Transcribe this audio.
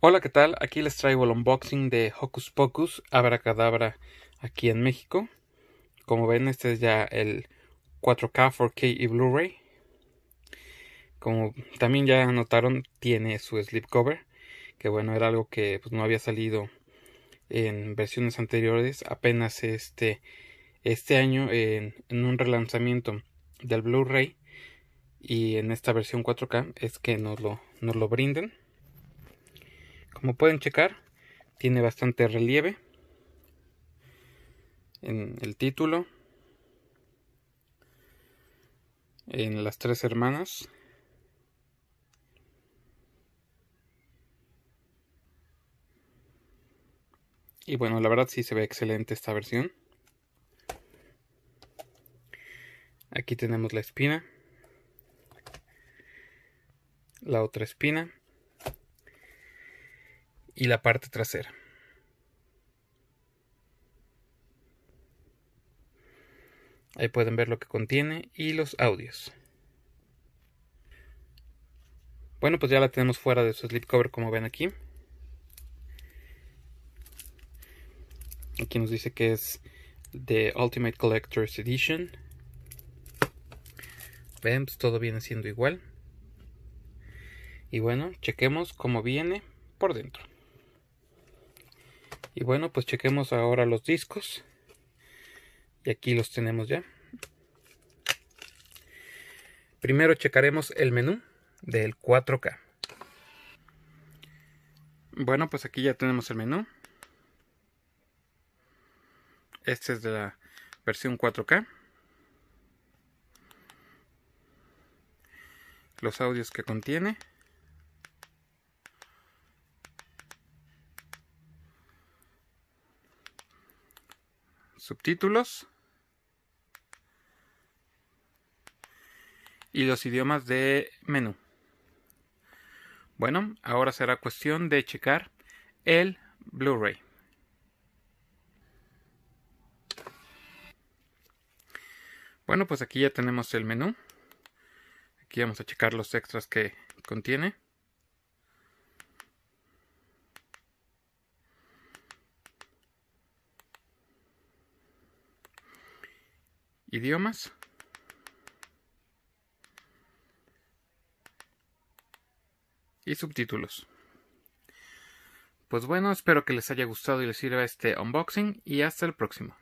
Hola, ¿qué tal? Aquí les traigo el unboxing de Hocus Pocus Abracadabra aquí en México. Como ven, este es ya el 4K, 4K y Blu-ray. Como también ya notaron, tiene su slipcover, que bueno, era algo que pues, no había salido en versiones anteriores, apenas este, este año en, en un relanzamiento del Blu-ray y en esta versión 4K es que nos lo, nos lo brinden. Como pueden checar, tiene bastante relieve en el título, en las tres hermanas. Y bueno, la verdad sí se ve excelente esta versión. Aquí tenemos la espina. La otra espina y la parte trasera. Ahí pueden ver lo que contiene y los audios. Bueno, pues ya la tenemos fuera de su slipcover como ven aquí. Aquí nos dice que es The Ultimate Collector's Edition. Ven, pues todo viene siendo igual. Y bueno, chequemos cómo viene por dentro. Y bueno, pues chequemos ahora los discos. Y aquí los tenemos ya. Primero checaremos el menú del 4K. Bueno, pues aquí ya tenemos el menú. Este es de la versión 4K. Los audios que contiene. Subtítulos y los idiomas de menú. Bueno, ahora será cuestión de checar el Blu-ray. Bueno, pues aquí ya tenemos el menú. Aquí vamos a checar los extras que contiene. Idiomas. Y subtítulos. Pues bueno, espero que les haya gustado y les sirva este unboxing y hasta el próximo.